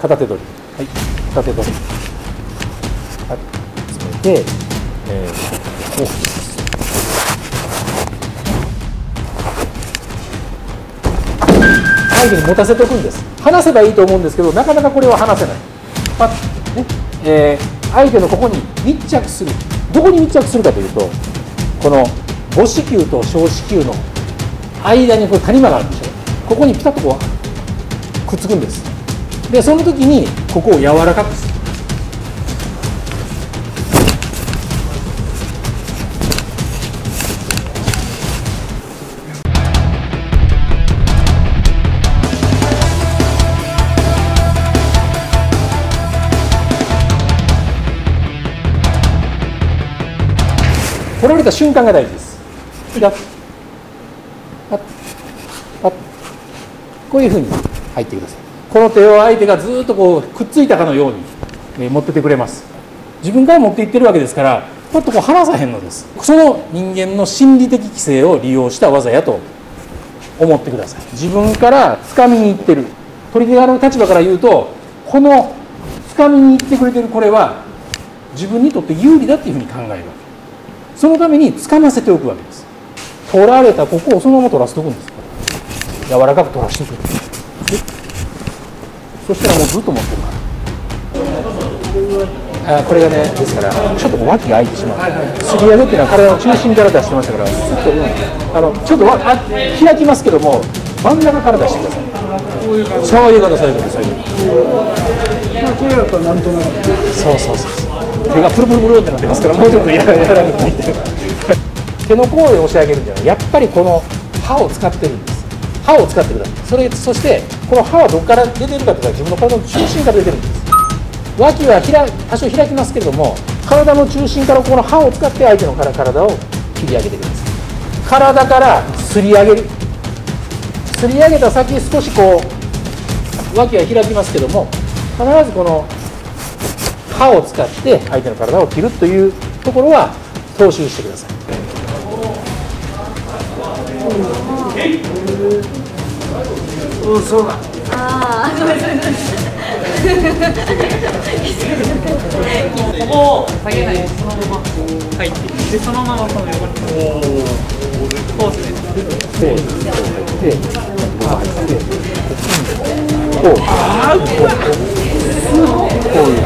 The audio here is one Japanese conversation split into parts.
片手取り。はい。片手取り。はい。詰めて、えー、お。相手に持たせておくんです。離せばいいと思うんですけどなかなかこれは離せない。パッねえー、相手のここに密着する。どこに密着するかというとこの母子球と小子球の間にこれ谷間があるでしょここにピタッとこうくっつくんですでその時にここを柔らかくする。取られた瞬間が大事です。ピラッパッパッ。こういうふうに入ってください。この手を相手がずっとこうくっついたかのように、え持っててくれます。自分から持っていってるわけですからパッとこう離さへんのです。その人間の心理的規制を利用した技やと思ってください。自分から掴みに行ってる。取り手側の立場から言うとこの掴みに行ってくれてるこれは自分にとって有利だっていうふうに考えるわけ。そのために掴ませておくわけです。取られたここをそのまま取らせておくんです。柔らかく取らせておくそしたらもうずっと持ってるから。あこれがねですからちょっと脇が開いてしまう、すり上げっていうのは体の中心から出してましたからずっと、あのちょっとわあ開きますけども真ん中から出してください。そういうことそういうことそういうことまあ、これやったらなんとなく。そうそうそう手がプルプルプルってなってますからもうちょっとやらやらなくていい手の甲で押し上げるんじゃないやっぱりこの刃を使ってるんです刃を使ってください。それそしてこの刃はどこから出てるかというと自分の体の中心から出てるんです。脇はひら多少開きますけれども体の中心からこの刃を使って相手のから体を切り上げてください。体からすり上げる。すり上げた先少しこう脇は開きますけども必ずこの刃を使って相手の体を切るというところは踏襲してください。うん、そうだ。ああ、そう。そう。そう。ここ下げないで、そのまま入ってき、そのままこの横に。おお。こう。ですね。そう。です。で、こう。ああ、すごい。こう。いう。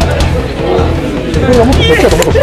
これもっとこっちだと思っ。